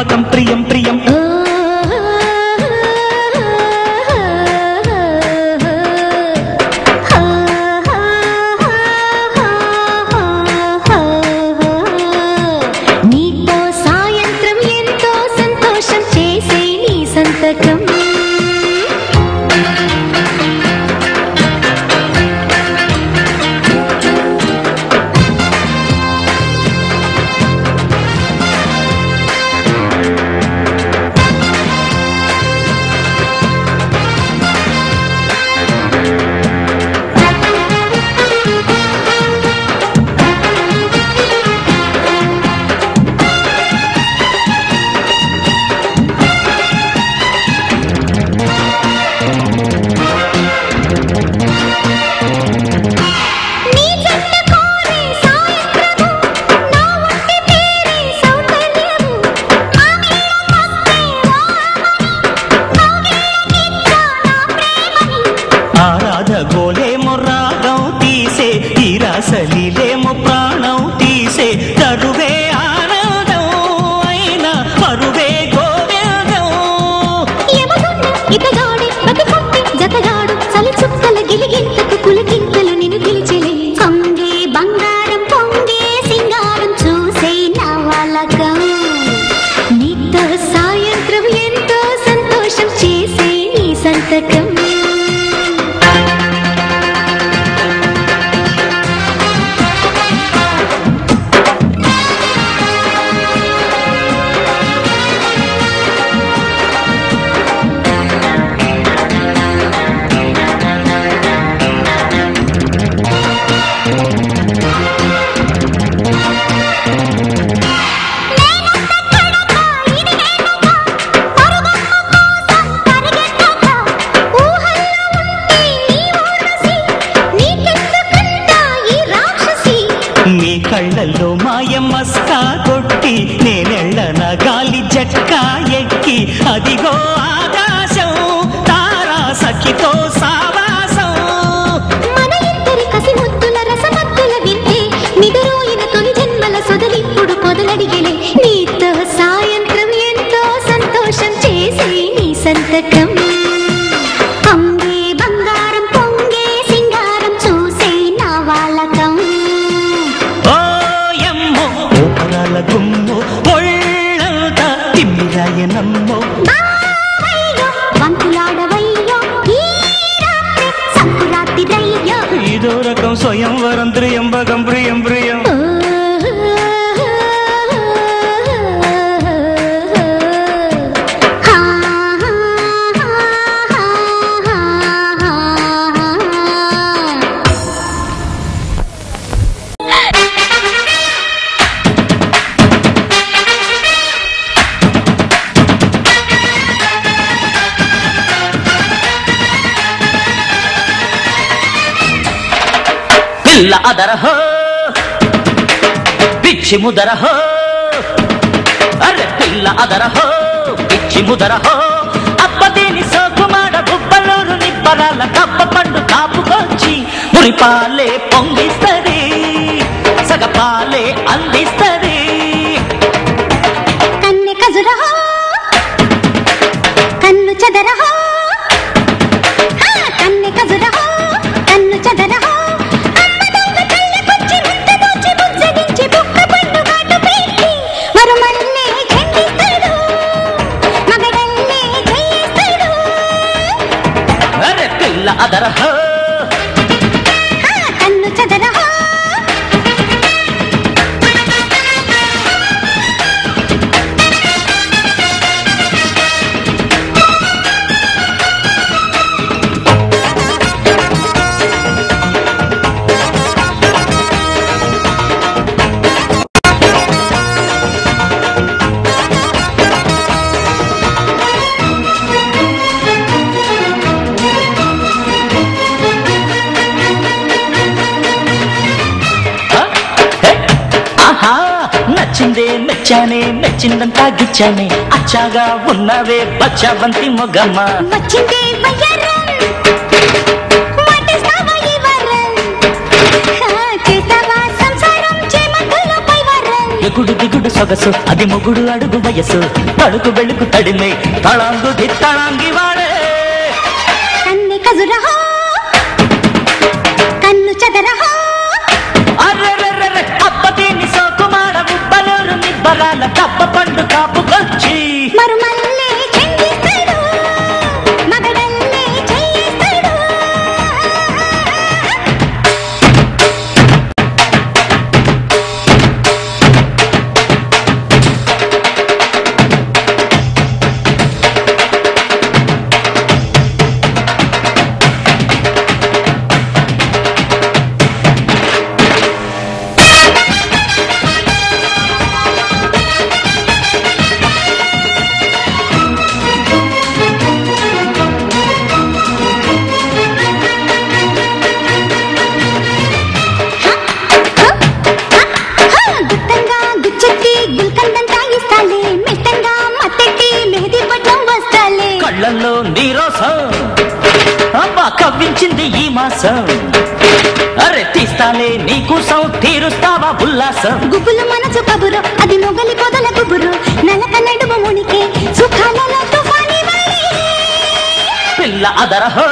జ్ఞాపకం ప్రియ కళ్ళల్లో మాయమ్మ మాయమ్మస్కా కొట్టి నేనెళ్ళన గాలి జట్కా ఎక్కి అదిగో ఆ ఇదో రకం స్వయం వరం త్రియంబకం ప్రియం ప్రియం పిల్ల అదరహో. పిచ్చి ముదరహో. అరే పిల్ల అదరహో. పిచ్చి ముదరహో. అబ్బదేని సోకుమాడ బుబ్బలోను నిబ్బరాల కప్ప పండు కాపుకొచ్చి మురిపాలే పొంగిస్తా వచ్చానే మెచ్చిందంతా గిచ్చానే అచ్చాగా ఉన్నావే బచ్చావంతి మొగమ్మా వచ్చిందే ఎగుడు దిగుడు సొగసు అది మొగుడు అడుగు వయసు తడుకు వెళుకు తడిమే తళాంగు దిత్తళాంగివా ఉబ్బలూరు నిబ్బరాల కవ్వించింది ఈ మాసం. అరే తీస్తాలే నీకోసం తీరుస్తావా ఉల్లాసం? గుబులు మనసు కబురు అది మొగలి పొదల గుబురు. నలక నడుము మునికే సుఖాలలో తుఫాని పిల్ల అదరహో.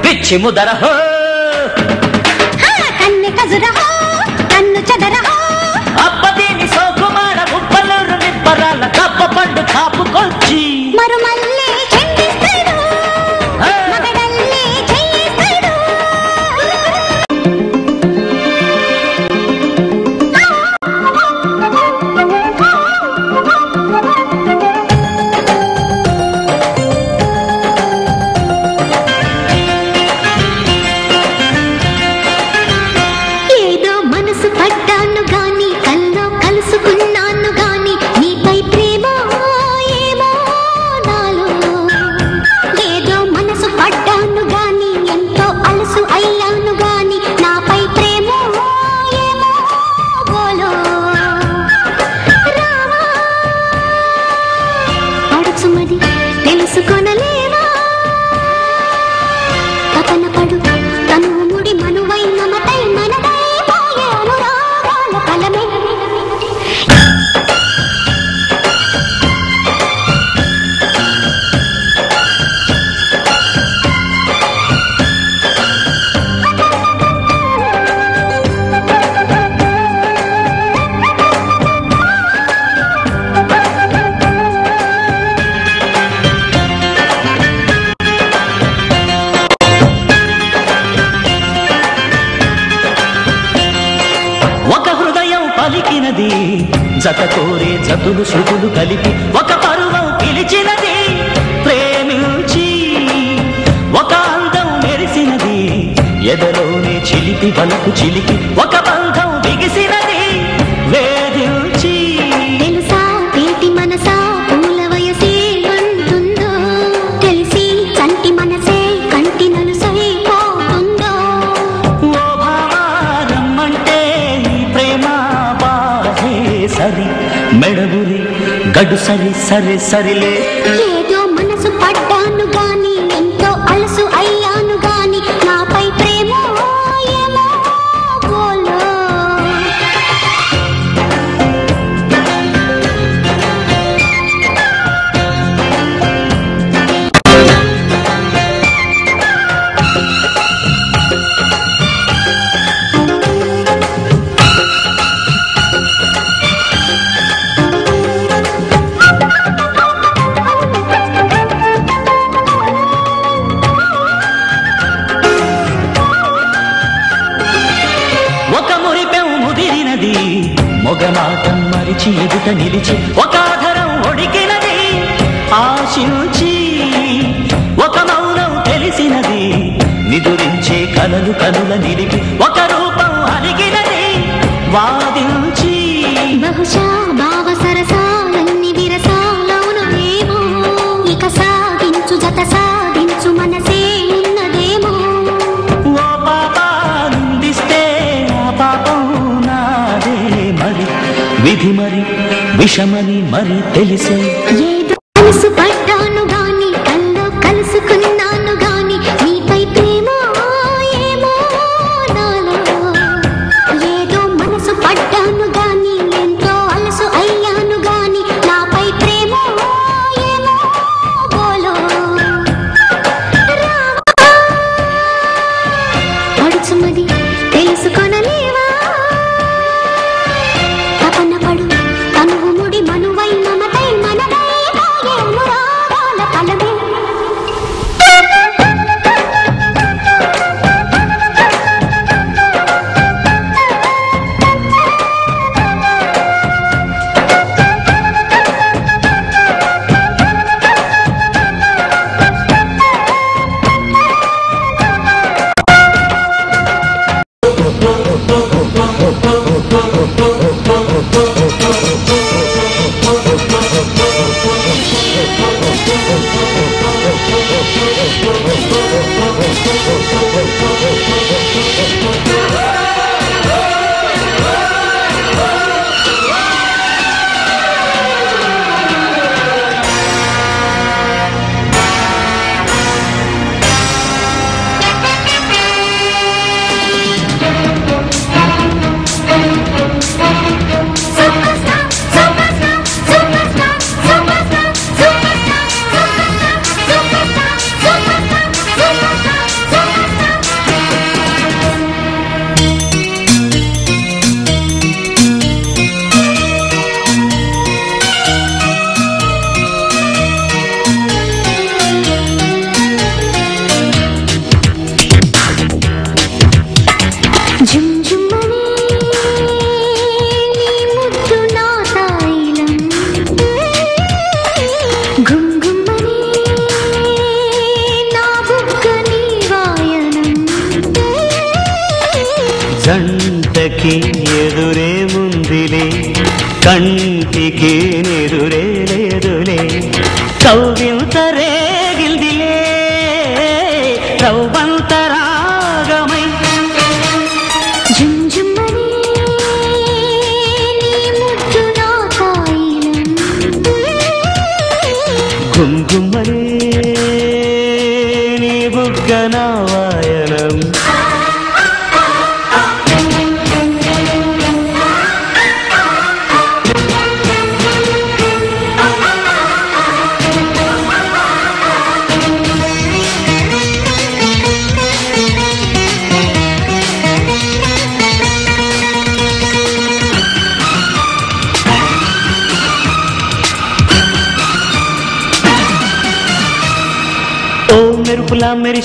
పిచ్చి ముదరహో. కన్నె కజురహో కన్ను చదరహో. అప్పదేని సోకుమార ఉప్పలూరు నిబ్బరాల కప్ప పండు కాపుకొచ్చి. మరుమల్లే కోరే శృతులు కలిపి ఒక పరువం పిలిచినది ప్రేమించి ఒక అందం మెరిసినది. ఎదలోనే చిలిపి వలకు చిలికి ఒక బంధం బిగిసినది. గడు సరి సరి సరిలే నిలిచి ఎదుట నిలిచి ఒక ఒడికినది. ఆశించి ఒక మౌనం తెలిసినది. నిదురించే కలలు కనుల నిలిపి ఒక రూపం అలిగినది. వాదించి బహుశా విధి మరి విషమని మరి తెలిసే.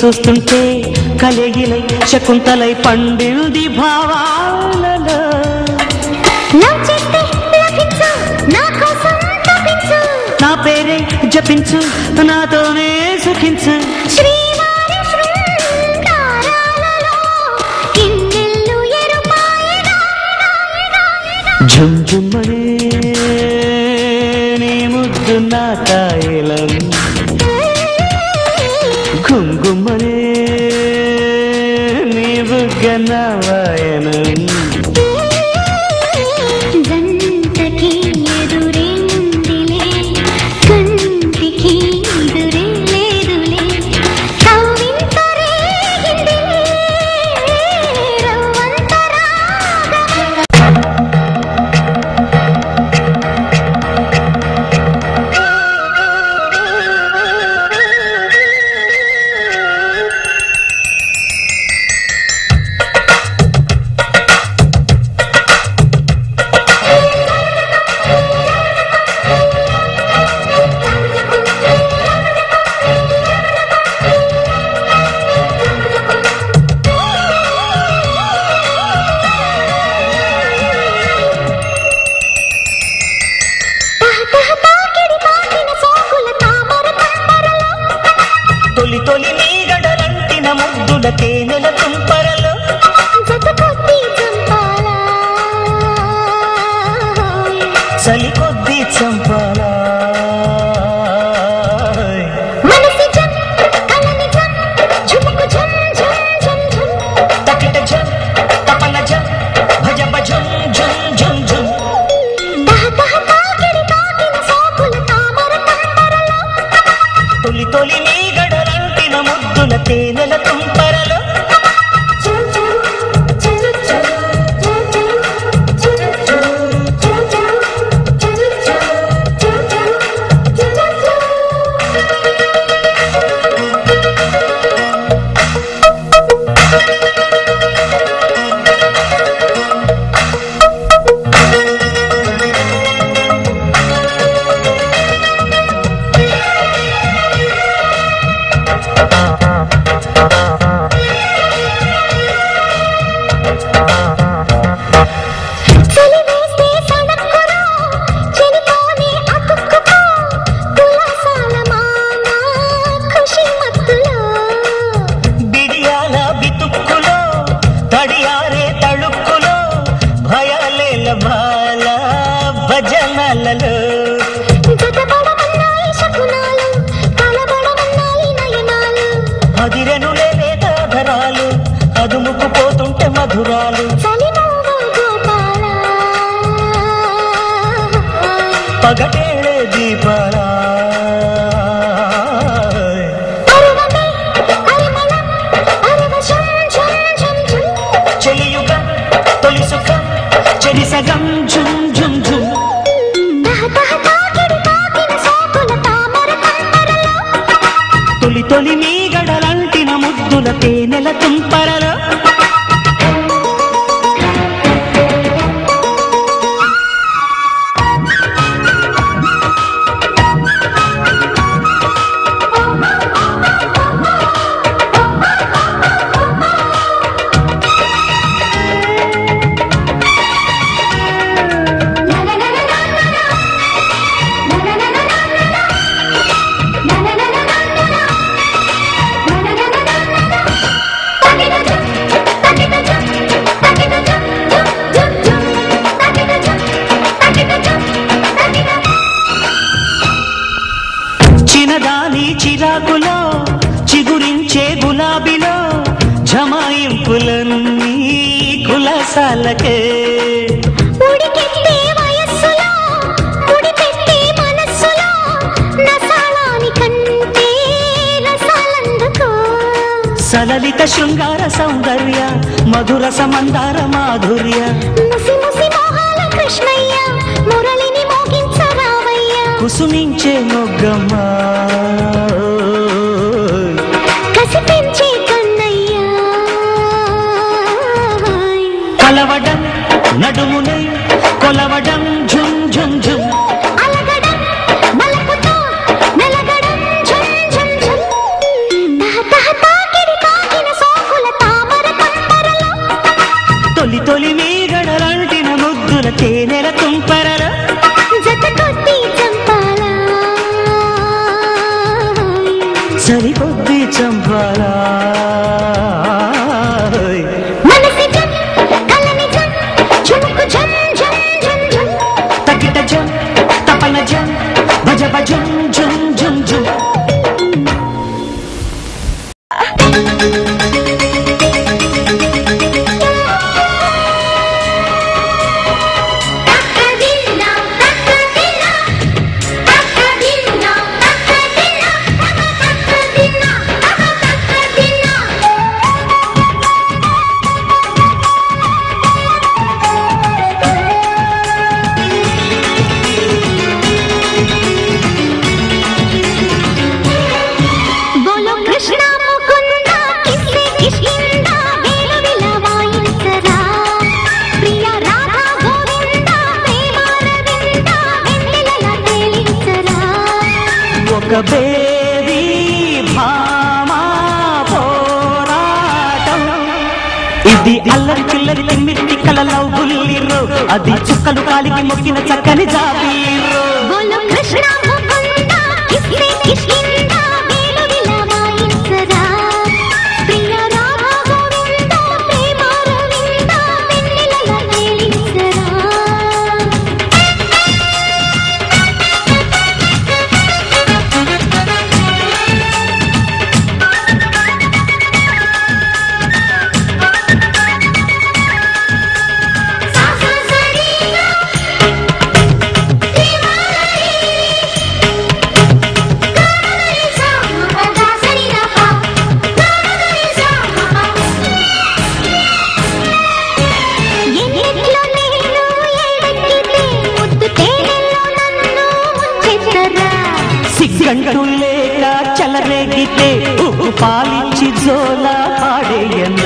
చూస్తుంటే కలగిలై శకుంతలై పండింది భావాలలో. నా పేరే జపించు నాతోనే సుఖించు. ఝుమ్ఝుమ్మనే నీ ముద్దు నా కాయలం తొలి తొలి మీ గడలంటిన ముద్దుల తేనెల తుంపరలో. ఆకాశాలకే సలలిత శృంగార సౌందర్య మధుర సమందార మాధుర్య. కృష్ణయ్య మురళిని మోగించరావయ్య. కుసుమించే మొగ్గమ్మా. కొలవడం కుదిరితే ఉప్పు పాలిచ్చి జోలా పాడేయన్న.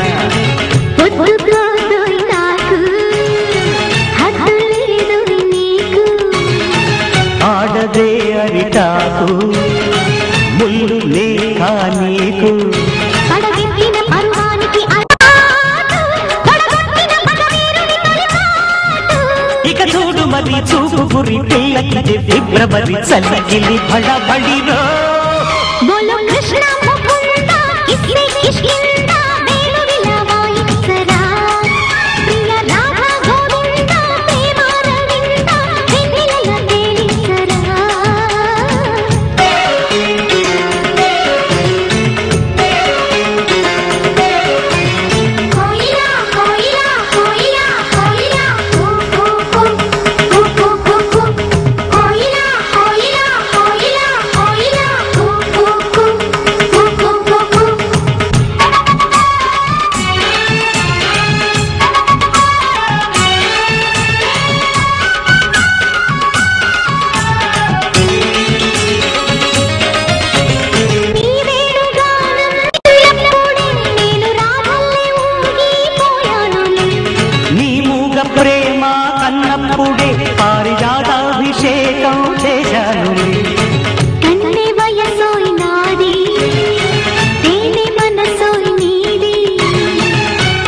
ఆడదే అరిటాకు ముళ్ళు లేక నీకు. చూడు మరి చూపు గురి పిల్లకి ఫిబ్రవరి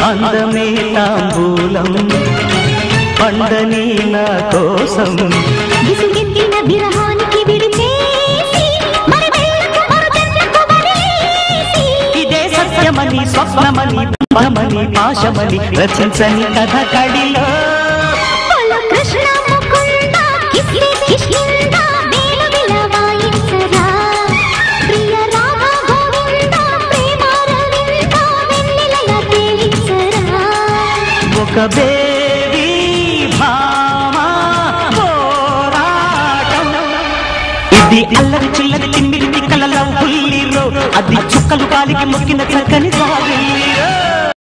కాంతులం పండని నా కోసం విసుగెత్తిన విరహానికి. ఇదే సత్యమని స్వప్నమని పాశమని రచించని కథ కడిలో ఒక బేబీ పోరాటం ఇది అల్లరి చిల్లరి తిమ్మిరి కలలో బుల్లిరో అది చుక్కలు కాలికి మొక్కిన చక్కని సాగిల్లి